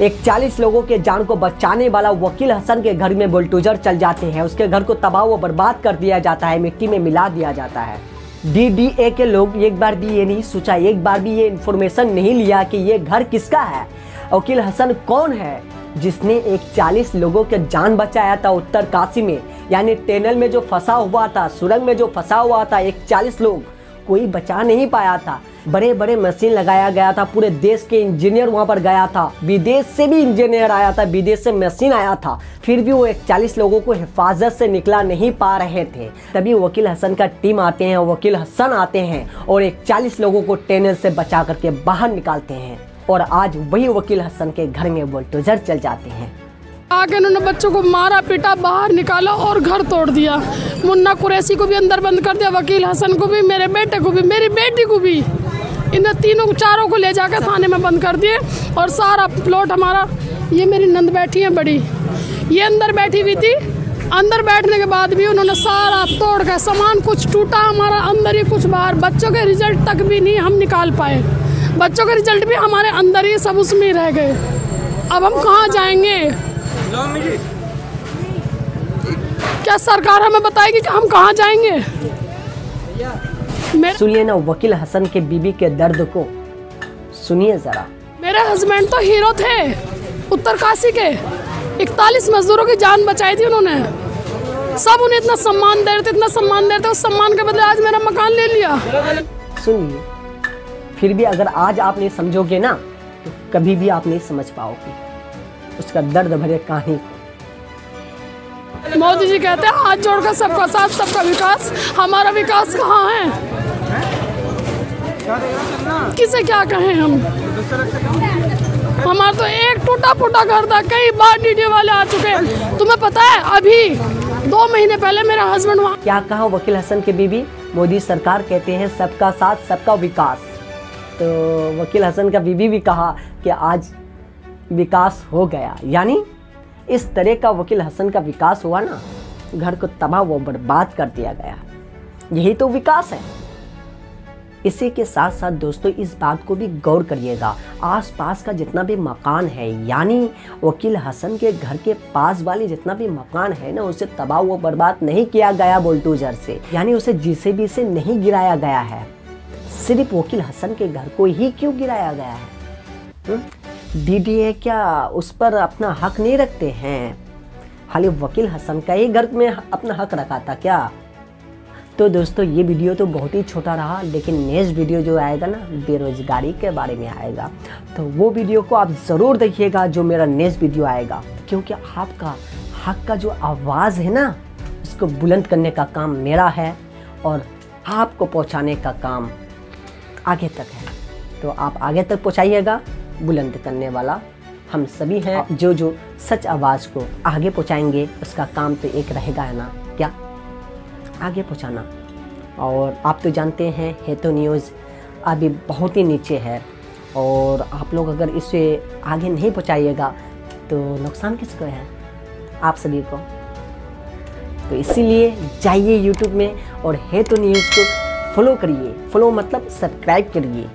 एक 40 लोगों के जान को बचाने वाला वकील हसन के घर में बुलडोजर चल जाते हैं। उसके घर को तबाह व बर्बाद कर दिया जाता है, मिट्टी में मिला दिया जाता है। डीडीए के लोग एक बार भी ये नहीं सोचा, एक बार भी ये इन्फॉर्मेशन नहीं लिया कि ये घर किसका है। वकील हसन कौन है? जिसने एक 40 लोगों के जान बचाया था उत्तर काशी में, यानी टनल में जो फंसा हुआ था, सुरंग में जो फंसा हुआ था एक 40 लोग कोई बचा नहीं पाया था। बड़े बड़े मशीन लगाया गया था, पूरे देश के इंजीनियर वहाँ पर गया था। विदेश से भी इंजीनियर आया था, विदेश से मशीन आया था। फिर भी वो एक चालीस लोगों को हिफाजत से निकला नहीं पा रहे थे। तभी वकील हसन का टीम आते हैं, वकील हसन आते हैं और एक चालीस लोगों को टेनल से बचा करके बाहर निकालते हैं। और आज वही वकील हसन के घर में बुलडोजर चल जाते हैं। आके उन्होंने बच्चों को मारा, पीटा, बाहर निकाला और घर तोड़ दिया। मुन्ना कुरैसी को भी अंदर बंद कर दिया, वकील हसन को भी, मेरे बेटे को भी, मेरी बेटी को भी। इन तीनों चारों को ले जाकर थाने में बंद कर दिए और सारा प्लॉट हमारा, ये मेरी नंद बैठी है बड़ी। ये अंदर बैठी हुई थी। अंदर बैठने के बाद भी उन्होंने सारा तोड़ कर सामान कुछ टूटा हमारा, अंदर ही कुछ बाहर। बच्चों के रिज़ल्ट तक भी नहीं हम निकाल पाए। बच्चों के रिज़ल्ट भी हमारे अंदर ही, सब उसमें रह गए। अब हम कहाँ जाएँगे? क्या सरकार हमें बताएगी कि हम कहाँ जाएँगे? सुनिए ना वकील हसन के बीबी के दर्द को सुनिए जरा। मेरे हस्बैंड तो हीरो थे उत्तर काशी के। इकतालीस मजदूरों की जान बचाई थी उन्होंने। सब उन्हें इतना सम्मान दे रहे थे इतना सम्मान दे रहे थे उस सम्मान के बदले आज मेरा मकान ले लिया। सुनिए फिर भी अगर आज आप नहीं समझोगे ना तो कभी भी आप नहीं समझ पाओगे। उसका दर्द भरे कहानी मोदी जी कहते हैं हाथ जोड़कर सबका साथ सबका विकास। हमारा विकास कहाँ है? किसे क्या कहें हम? हमारा तो एक टूटा फूटा घर था कई बार डीडी वाले आ चुके। हैं तुम्हें पता है अभी दो महीने पहले मेरा हस्बैंड वहाँ क्या कहा वकील हसन के बीबी? मोदी सरकार कहते हैं सबका साथ सबका विकास। तो वकील हसन का बीबी भी कहा कि आज विकास हो गया। यानी इस तरह का वकील हसन का विकास हुआ ना, घर को तबाह व बर्बाद कर दिया गया। यही तो विकास है। इसी के साथ साथ दोस्तों, इस बात को भी गौर करिएगा। आसपास का जितना भी मकान है, यानी वकील हसन के घर के पास वाले जितना भी मकान है ना, उसे तबाह व बर्बाद नहीं किया गया बुलडोजर से। यानी उसे जीसीबी से नहीं गिराया गया है। सिर्फ़ वकील हसन के घर को ही क्यों गिराया गया है? हम्म? डीडीए क्या उस पर अपना हक नहीं रखते हैं? खाली वकील हसन का ही घर में अपना हक रखा था क्या? तो दोस्तों, ये वीडियो तो बहुत ही छोटा रहा, लेकिन नेक्स्ट वीडियो जो आएगा ना, बेरोजगारी के बारे में आएगा। तो वो वीडियो को आप ज़रूर देखिएगा जो मेरा नेक्स्ट वीडियो आएगा, क्योंकि आपका हक का जो आवाज़ है ना, उसको बुलंद करने का काम मेरा है और आपको पहुँचाने का काम आगे तक है। तो आप आगे तक पहुंचाइएगा। बुलंद करने वाला हम सभी हैं। जो जो सच आवाज़ को आगे पहुंचाएँगे, उसका काम तो एक रहेगा है ना? क्या? आगे पहुंचाना। और आप तो जानते हैं, हेतु न्यूज़ अभी बहुत ही नीचे है। और आप लोग अगर इसे आगे नहीं पहुंचाइएगा तो नुकसान किसको है? आप सभी को। तो इसीलिए जाइए यूट्यूब में और हेतु न्यूज़ को फॉलो करिए। फॉलो मतलब सब्सक्राइब करिए।